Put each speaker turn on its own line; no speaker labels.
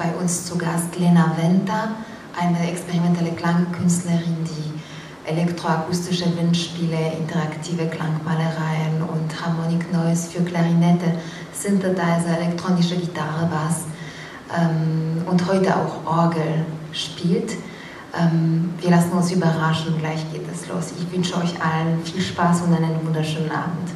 Bei uns zu Gast Lena Venta, eine experimentelle Klangkünstlerin, die elektroakustische Windspiele, interaktive Klangmalereien und Harmonic Noise für Klarinette, Synthesizer, elektronische Gitarre, Bass ähm, und heute auch Orgel spielt. Ähm, wir lassen uns überraschen, gleich geht es los. Ich wünsche euch allen viel Spaß und einen wunderschönen Abend.